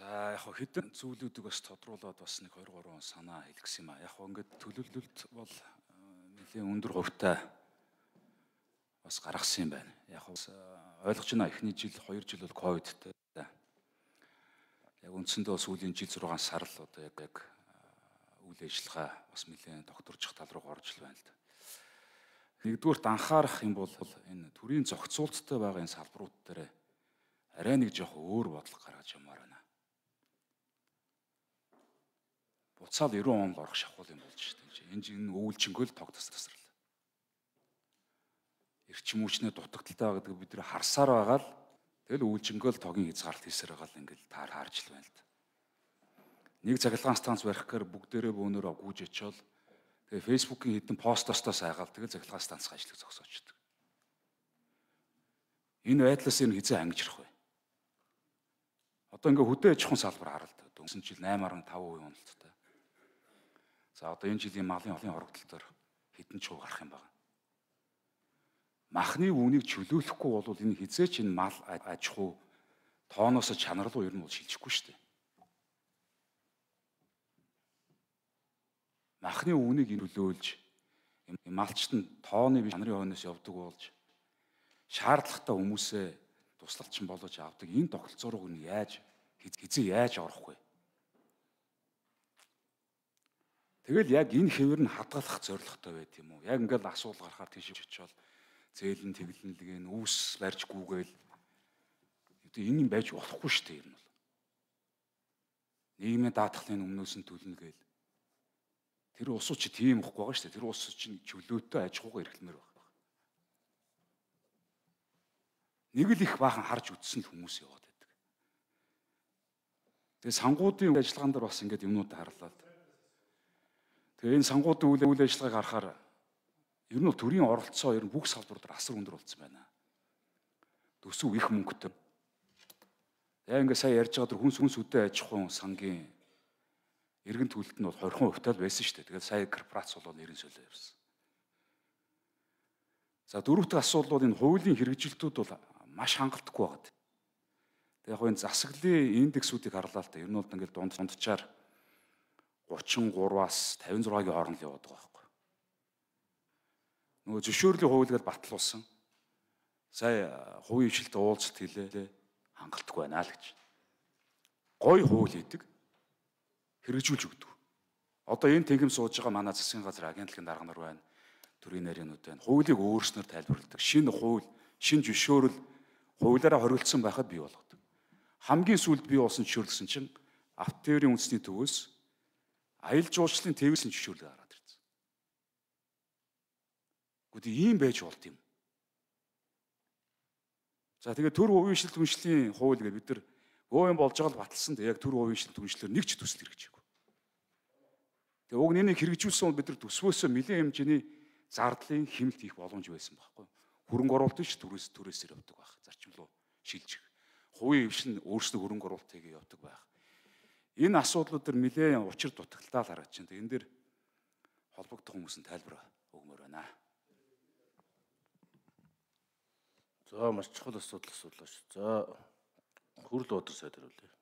За яг хэдэн зүйлүүдийг бас тодруулаад бас нэг 2 3 санаа хэлгэсэн юм а. Яг ингээд төлөвлөлт бол нэлийн өндөр хувьтай бас гаргасан юм байна. Яг хөө ойлгож байна эхний жил 2 жил бол ковидтэй. Яг үндсэндээ сүүлийн жил 6 сар л одоо яг яг үйл ажиллагаа бас нэлээд докторчих тал руу орж л байна л да. Нэгдүгürt анхаарах юм бол энэ төрийн зохицуулттай байгаа энэ салбарууд дээр арай нэг жоох өөр бодлого гаргаж ямаар байна. Буцаал 90 он орох шахуул юм болж шүү дээ. Энэ чинь өвөлжингөл тог тасрал. Эрчим хүчний дутагдaltaа гэдэг бид нэр харсаар байгаа л тэгэл өвөлжингөл тогийн хязгаарлалт хийсээр байгаа л ингээл таар харж л байна л да. Нэг цахилгаан станц барих гэхээр бүгдээрээ бөөнөрөө гүйж очиод тэгээ фэйсбүүкийн хэдэн постостоос айгаал тэгэл цахилгаан станцын ажлыг зогсоочдөг. Энэ байдлаас энэ хизээ ангижрах вэ? Одоо ингээ хөдөө аж ахуйн салбар харалт. Дөнгөсөн жил 8.5% уналттай. За одоо энэ жилийн малын олон хорогдолтоор хэдэн чуу гарах юм байна. Махны үүнийг чөлөөлөхгүй бол энэ хизээч энэ мал аж ахуй тооноос чанар руу ер нь бол шилжихгүй шүү дээ. Махны үүнийг нөлөөлж малчт нь тооны чанарын хойноос явдаг болж шаардлагатай хүмүүсээ туслалчин болгож авдаг энэ тогтолцоо руу нь яаж хизээ яаж орох вэ? Тэгэл яг энэ хэвэр нь хадгалах зорилготой байт юм уу? Яг ингээл асуудал гарахаар тийш очивол зээлэн тэглэнлэг нь үүс барьж гүгээл энэ юм байж болохгүй шүү дээ юм бол. Нийгмийн даатгалын өмнөөс нь төлнө гээл. Тэр усууд чи тийм ихгүй байгаа шүү дээ. Тэр ус чинь чөлөөтэй аж ахуйгаа эрхлэмээр байна. Нэг л их баахан харж үтсэн л хүмүүс яваад байдаг. Тэгээ сангуудын ажиллагаан дээр бас ингээд юмнууд харлаа л Тэгээ энэ сангуудын үйл ажиллагааг харахаар ер нь төрийн оролцоо ер нь бүх салбарууд асар өндөр болсон байна. Төсөв их мөнгөтэй. Яг ингээ сая ярьж байгаа хүнс хүнс үдэ аж ахуйн сангийн эргэн төлөлт нь бол 20% тал байсан шүү дээ. Тэгээд сая корпорац бол 90 солио явсан. За дөрөвт асуудал бол энэ хуулийн хэрэгжилтүүд бол маш хангалтгүй байгаад. Тэгээд яг энэ засаглалын индексүүдийг харлаа л та. Ер нь бол ингээл дунд дундчаар 33-аас 56-гийн хооронд яваад байгаа байхгүй. Нөгөө зөвшөөрлийн хуулийг батлуулсан. Сая хувийн хвшилтэд уулзалт хийлээ. Хангалтгүй байна л гэж. Гой хууль хийдэг. Хэрэгжүүлж өгдөг. Одоо энэ тэнгим сууж байгаа манай засгийн газар агентлагын дарга нар байна. Төрийн нарийнууд байна. Хуулийг өөрснөр тайлбарладаг. Шинэ хууль, шинэ зөвшөөрөл хуулиараа хоригдсан байхад бий болгодог. Хамгийн сүүлд бий болсон зөвшөөрлсөн чинь автоэрийн үндэсний төвөөс аялал жуулчлалын тээврийн зөвшөөрлөг гараад ирсэн. Гэхдээ ийм байж болд юм. За тэгээд төр хувийн шил түншлийн хууль гэж бид нар өө юм болж байгаа л баталсан. Тэг яг төр хувийн шил түншлэр нэг ч төсөл хэрэгжээгүй. Тэгээ уг нэнийг хэрэгжүүлсэн бид нар төсвөөсөө нэлээд хэмжээний зардлын хэмнэлт хийх боломж байсан байхгүй. Хөрөнгө оруулалт ш төрөөс төрөөсөр явдаг байх. Зарчим руу шилжих. Хувийн хвшин өөрсдөө хөрөнгө оруулалтыг явдаг байх. Энэ асуудлууд төр нэлээд учир дутагдaltaал харагч байна. Энэ дэр холбогдох хүмүүс нь тайлбар өгмөр байна. За маш чухал асуудал асуудал ш. За хүрл өдөр сайд хариулъя.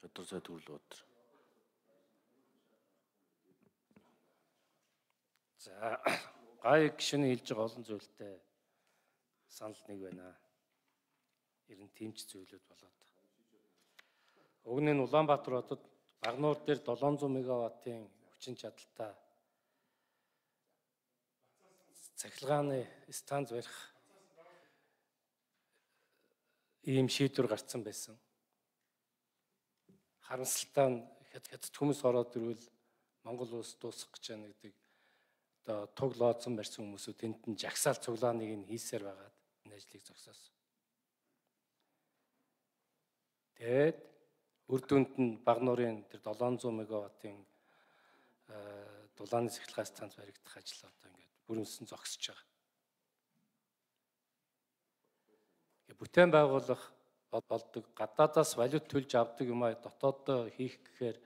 Шадар сайд хүрл өдөр. За гай гişүний хэлж байгаа олон зүйлтэй санал нэг байна. Ер нь тэмч зүйлүүд болоод. Уг нь Улаанбаатар хотод Багнуур дээр 700 мегаваттын хүчин чадалтай цахилгааны станц барих ийм шийдвэр гарцсан байсан. Харамсалтай нь хятад хүмүүс ороод ирвэл Монгол улс дуусах гэж байна гэдэг одоо туг лооцсон барьсан хүмүүсүүд тэнд нь жагсаал цуглааныг нь хийсээр байгаад энэ ажлыг зогсоосон. Тэгээд Үр дүнд нь Багнуурын тэр 700 мегаваттын дулааны цахилгаан станц баригдах ажил одоо ингээд бүрэнсэн зогсож байгаа. Ингээ бүтээн байгуулах болдог гадаадаас валют төлж авдаг юм а дотооддоо хийх гэхээр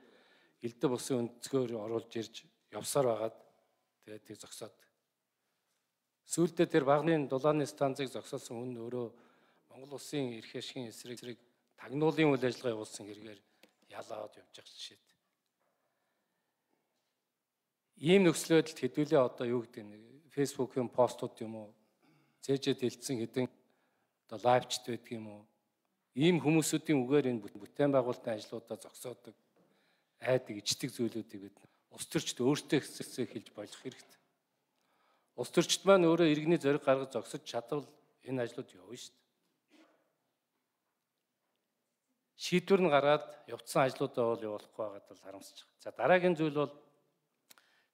элдв улсын өнцгөр оруулж ирж явсаар байгаад тэгээд тийг зогсоод. Сүүлдээ тэр багны дулааны станцыг зогсоосон хүн өөрөө Монгол улсын эрх ашигын эсрэг тагнуулын үйл ажиллагаа явуулсан хэрэгээр ялаад явж байгаа жишээд. Ийм нөхцөл байдалд хэдүүлээ одоо юу гэдэг нь фэйсбүүкийн постууд юм уу зээжэд хэлсэн хэдэн одоо лайвчд байдаг юм уу ийм хүмүүсүүдийн үгээр энэ бүтээн байгуулалтын ажлуудаа зогсоодог айдаг ичдэг зүйлүүдийг бид ус төрчд өөртөө хэсэгсээ хэлж болох хэрэгтэй. Ус төрчд маань өөрөө иргэний зориг гаргаж зогсож чадвал энэ ажлууд явна шүү дээ. Шийдвэр нь гараад явцсан ажлуудаа бол явуулахгүй байгаад бол харамсаж байгаа. За дараагийн зүйл бол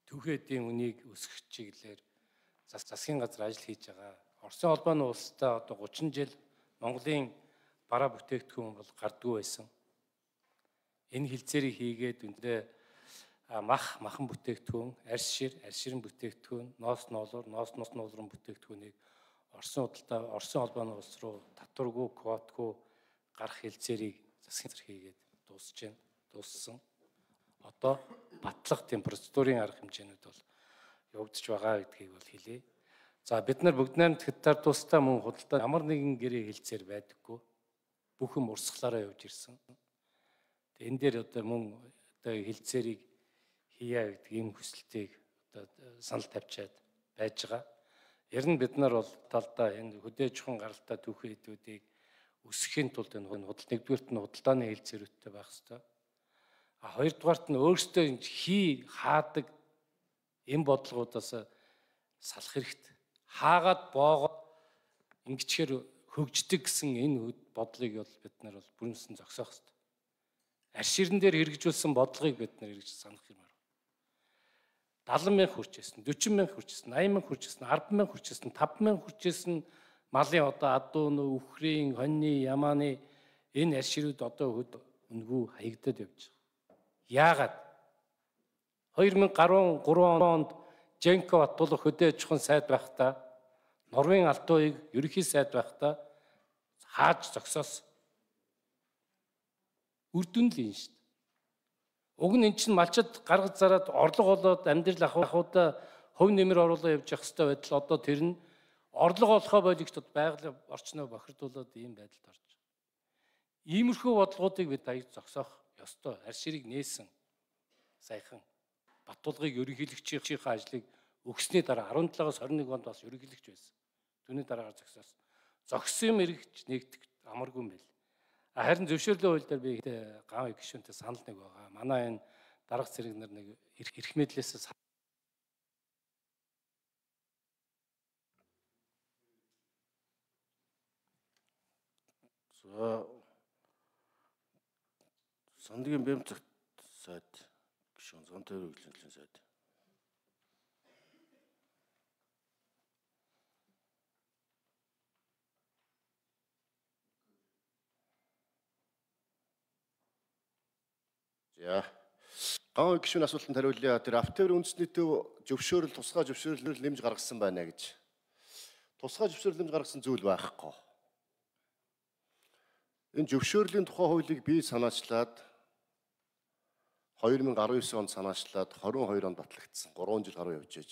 түүхэдийн үнийг өсгөх чиглэлээр засгийн газар ажил хийж байгаа. Оросын холбооны улстай одоо 30 жил Монголын бараа бүтээгдэхүүн бол гардггүй байсан. Энэ хилцээрийг хийгээд үндэ мах махан бүтээгдэхүүн, арьс шир, арьс ширэн бүтээгдэхүүн, ноос ноолор, ноос ноос ноолрын бүтээгдэхүүнийг Оросын худалдаа Оросын холбооны улс руу татваргүй, квотгүй гарах хилцээрийг засгийн газар хийгээд дуусж байна. Дууссан. Одоо батлах тийм процедурын арга хэмжээнүүд бол явагдаж байгаа гэдгийг бол хэлье. За бид нар бүгд найрамд хятад тустай мөн худалдаа ямар нэгэн гэрээ хилцээр байдаггүй. Бүхэн урсгалаараа явж ирсэн. Энэ дээр одоо мөн одоо хилцээрийг хийя гэдэг ийм хүсэлтийг одоо санал тавьчаад байж байгаа. Ер нь бид нар бол талдаа энэ хөдөөж хон гаралтай түүхэн хэдүүдийг өсөхийн тулд энэ худал нэгдүгürt нь худалдааны хилцээрүүдтэй байх хэрэгтэй. А хоёрдугаарт нь өөрсдөө хий хаадаг энэ бодлогоудаас салах хэрэгтэй хаагаад боогоод ингэчээр хөгждөг гэсэн энэ бодлыг бол бид нар бол бүрнсэн зогсоох хэрэгтэй. Арширн дээр хэрэгжүүлсэн бодлогыг бид нар хэрэгж санах юм аа. 70 мянга хүрчээсэн, 40 мянга хүрчээсэн, 80 мянга хүрчээсэн, 10 мянга хүрчээсэн, 5 мянга хүрчээсэн малын одоо адуун, үхрийн, хоньны, ямааны энэ арширууд одоо хөд үнгүү хаягдаад явж байгаа. Яагаад? 2013 онд Женко Батулах хөдөө аж ахуйн сайд байхдаа Норвегийн алтууыг ерөнхий сайд байхдаа хааж зогсоос үрдүн л юм шүү дээ. Уг нь эн чинь малчид гаргаж зараад орлого болоод амьдрал ахуйдаа хөв нэмэр оруулаа явж явах хэрэгтэй байтал одоо тэр нь орлого олохоо болгочдод байгалийн орчноо бохирдуулаад ийм байдалд орж байгаа. Иймэрхүү бодлогоодыг бид аяг зогсоох ёстой. Арь ширийг нээсэн саяхан Батулгыг ерөнхийлөгчийн ажлыг өгсний дараа 17-аас 21 онд бас ерөнхийлөгч байсан. Түүний дараагаар зогсоос. Зогссон эргэж нэгдэх амаргүй юм байл. Харин зөвшөөрлөө хууль дээр би гав гишүүнтэй санал нэг байгаа. Манай энэ дарга зэрэг нар нэг эрх мэдлээсээ Сандгийн бэмцэгт сайд гишүүн зонтой хөгжлийн сайд За. Ган гишүүн асуултанд хариулъя. Тэр автовер үндэсний төв зөвшөөрөл тусгай зөвшөөрлөөр нэмж гаргасан байна гэж. Тусгай зөвшөөрөл нэмж гаргасан зүйл байхгүй. Энэ зөвшөөрлийн тухай хуулийг би санаачлаад 2019 онд санаачлаад 22 онд батлагдсан. 3 жил гаруй явж ээж.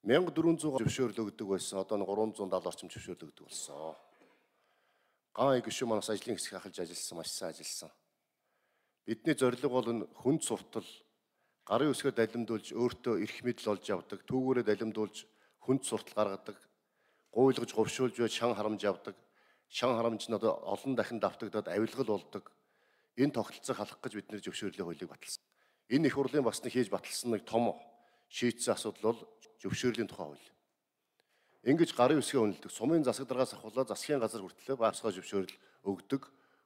1400 зөвшөөрөл өгдөг байсан. Одоо 370 орчим зөвшөөрөл өгдөг болсон. Ган гишүүн манаас ажлын хэсэг ахалж ажилласан, маш сайн ажилласан. Бидний зорилго бол нь хүнд суртал гарын үсгээр далимдуулж өөртөө эрх мэдэл олж явдаг, түүгээрээ далимдуулж хүнд суртал гаргадаг, гуйлгаж говшуулж бай шан харамж явдаг. Шан харамж нь одоо олон дахин давтагдаад авилгал болдог. Энэ тогтолцоог халах гэж бид нэр зөвшөөрлийн хуулийг баталсан. Энэ их хурлын бас нэг хийж баталсан нэг том шийдсэн асуудал бол зөвшөөрлийн тухай хууль. Ингиж гарын үсгээ үнэлдэг, сумын засаг дараагаас ахуулаад засгийн газар хүртлээр баасгаа зөвшөөрөл өгдөг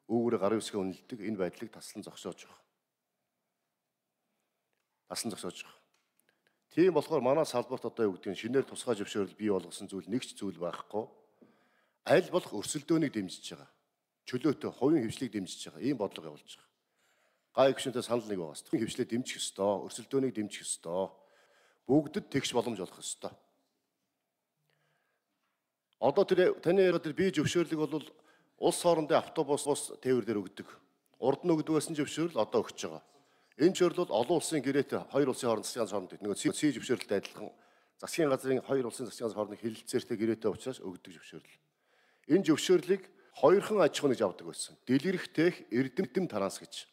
үүгээрээ гарын үсгээ үнэлдэг энэ байдлыг таслан зогсоож байгаа. Таслан зогсоож байгаа. Тийм болохоор манай салбарт одоо юу гэдэг нь шинээр тусгай зөвшөөрөл бий болгосон зүйл нэг ч зүйл байхгүй. Аль болох өрсөлдөөнийг дэмжиж байгаа. Чөлөөтэй хувийн хвшлийг дэмжиж байгаа. Ийм бодлого явуулж байгаа. Гай гүшөнтэй санал нэг байгаа. Хувийн хвшлээ дэмжих ёстой, өрсөлдөөнийг дэмжих ёстой. Бүгдэд тэгш боломж олох ёстой. Одоо тэр таны яриад би зөвшөөрлөг бол улс хоорондын автобус ус тээвэр дээр өгдөг. Урд нь өгдөг байсан зөвшөөрөл одоо өгч байгаа. Энэ зөвшөөрөл олон улсын гэрээтэй хоёр улсын хооронд засгийн хооронд нөгөө C зөвшөөрөлтэй адилхан засгийн газрын хоёр улсын засгийн хооронд хэлэлцээртэй гэрээтэй учраас өгдөг зөвшөөрөл. Энэ зөвшөөрлийг хоёрхан аж ахуй гэж авдаг байсан. Дэлгэрэх тех эрдэм транс гэж.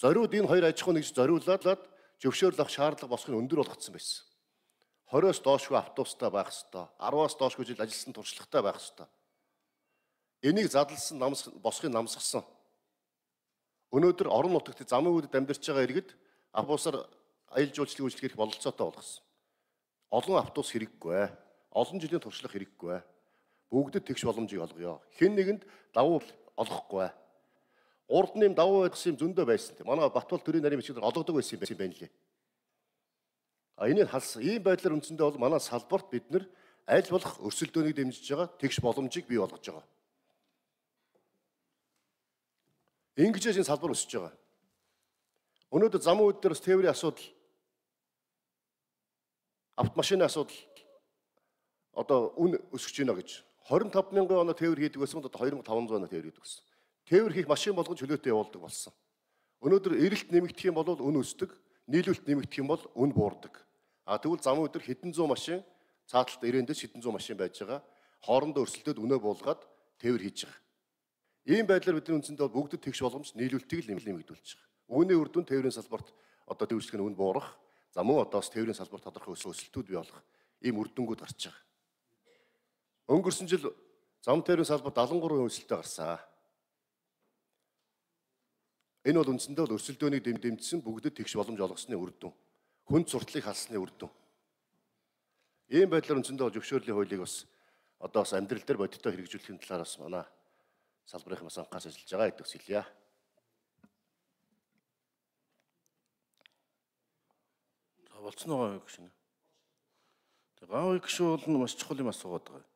зориуд энэ хоёр аж ахуй нэгж зориулаад зөвшөөрлөх шаардлага босхын өндөр болгоцсон байсан. 20-оос доошгүй автобустай байх хэвээр, 10-аас доошгүй жил ажилласан туршлагатай байх хэвээр. Энийг задлсан намс босхын намсгсан. Өнөөдөр орон нутагт замын үүд амьдарч байгаа иргэд автобусаар аялал жуулчлалын үйлчлэг хийх бололцоотой болгосон. Олон автобус хэрэггүй. Олон жилийн туршлага хэрэггүй. Бүгдэд тэгш боломжийг олгоё. Хэн нэгэнд давуу олохгүй. Урд нэм давуу байдсан юм зөндөө байсан. Манай Батбол төрийн нарийн бичгээр олгодог байсан юм байна лээ. А энийг халсан. Ийм байдлаар үндсэндээ бол манай салбарт бид нар аль болох өрсөлдөөнийг дэмжиж байгаа тэгш боломжийг бий болгож байгаа. Ингэж энэ салбар өсөж байгаа. Өнөөдөр замын үүд дээр бас тээврийн асуудал автомашины асуудал одоо үн өсөж байна гэж 25 мянган оноо тээвэр хийдэг байсан одоо 2500 оноо тээвэр хийдэг гэсэн. Тээвэр хийх машин болгон чөлөөтэй явуулдаг болсон. Өнөөдөр эрэлт нэмэгдэх юм бол үн өсдөг, нийлүүлэлт нэмэгдэх юм бол үн буурдаг. А тэгвэл замын өдөр хэдэн зуун машин цааталт ирээндээс хэдэн зуун машин байж байгаа. Хоорондоо өрсөлдөд өнөө буулгаад тээвэр хийж байгаа. Ийм байдлаар бидний үндсэндээ бүгдэд тэгш боломж нийлүүлэлтийг л нэмэгдүүлж байгаа. Үүний үр дүн тээврийн салбарт одоо дэвшлэх нь үн буурах, за мөн одоос тээврийн салбарт тодорхой өсөлтүүд бий болох ийм үр дүнгууд гарч байгаа. Өнгөрсөн жил зам тээврийн салбарт 73% өсөлттэй гарсан. Энэ бол үндсэндээ бол өрсөлдөөнийг дэмжсэн бүгдэд тэгш боломж олгосны үр дүн. Хүнд сурталыг халсны үр дүн. Ийм байдлаар үндсэндээ бол зөвшөөрлийн хуулийг бас одоо бас амьдрал дээр бодиттой хэрэгжүүлэхийн талаар бас манай салбарын бас анхаас ажиллаж байгаа гэдэгс хэлье. За болцсон байгаа юу гэх юм. Тэгээ үе гişүү бол маш чухал юм асуугаад байгаа.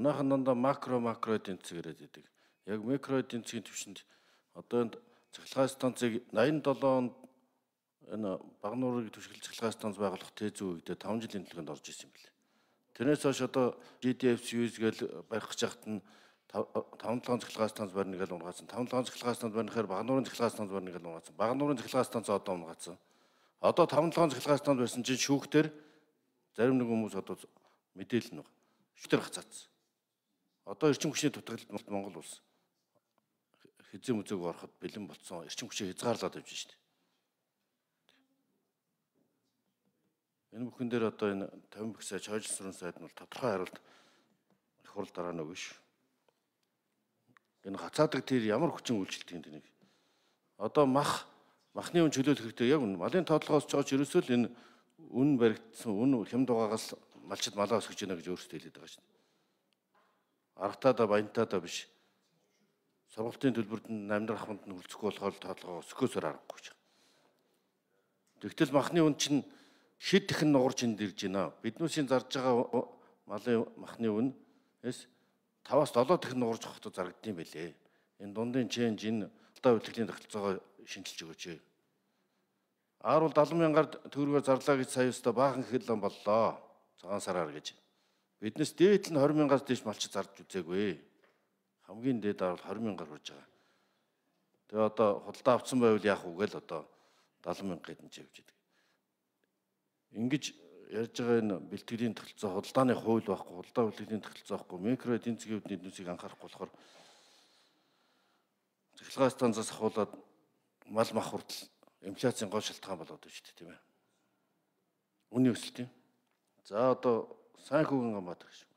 Манайхан дандаа макро макро эдийн засаг яриад байдаг. Яг микро эдийн засгийн түвшинд одоо энэ цахилгаан станцыг 87 онд энэ Багнуурыг түшиглэх цахилгаан станц байгуулах тез үедээ 5 жилийн төлөвөнд орж исэн юм билээ. Тэрнээс хойш одоо GDF use гэл барих гэж хахад нь 5-7 цахилгаан станц барьна гэж унгаасан. 5-7 цахилгаан станц барихаар Багнуурын цахилгаан станц барьна гэж унгаасан. Багнуурын цахилгаан станц одоо унгаасан. Одоо 5-7 цахилгаан станц барьсан чинь шүүхтэр зарим нэг хүмүүс одоо мэдээлэл нэг шүүхтэр гацаацсан. Одоо эрчим хүчний дутагдлалд Монгол улс хизээ мүзээг ороход бэлэн болцсон. Эрчим хүчээ хязгаарлаад явж шүү дээ. Энэ бүхэн дээр одоо энэ 50 бэх сайд, хойжл сүрэн сайд нь бол тодорхой хариулт хурал дараа нөгөө шүү энэ гацаадаг тэр ямар хүчин үйлчлдэг юм тэнийг. Одоо мах махны үн чөлөөлөх хэрэгтэй яг малын тоотлогоос чоож ерөөсөө л энэ үн баригдсан үн хэм дугаагаас малчид малаа өсгөж байна гэж өөрсдөө хэлээд байгаа шин. Аргатаада баянтаада биш. Сургалтын төлбөрт нь амьдрах ахмад нь хүлцэхгүй болохоор тоотлогоо өсгөхөөсөр аргагүй ч. Тэгтэл махны үн чинь хэд ихэн нугарч энд ирж байна. Биднүүсийн зарж байгаа малын махны үн эс 5-аас 7 дахин нуурж авахдаа зарагдсан байлээ. Энэ дундын ченж энэ алдаа үйлдвэрлэлийн тогтолцоогоо шинжилж өгөөч. Аар бол 70 мянгаар төгрөгөөр зарлаа гэж сая өстө баахан хэлэн боллоо. Цагаан сараар гэж. Биднес дээд нь 20 мянгаас дээш малч зарж үзээгүй. Хамгийн дээд бол 20 мянгаар хүрж байгаа. Тэгээ одоо худалдаа авсан байвал яах вэ гээл одоо 70 мянга гэдэг нь явж идэг. Ингиж ярьж байгаа энэ бэлтгэлийн тогтолцоо худалдааны хууль байхгүй, худалдаа бэлтгэлийн тогтолцоо байхгүй, микро эдийн засгийн үүдний нүсийг анхаарахгүй болохоор цахилгаан станцаас ахуулаад мал мах хүртэл инфляцийн гол шалтгаан болоод байна шүү дээ, тийм ээ. Үнийн өсөлт юм. За одоо сайн хүүгэн гамбат гэж.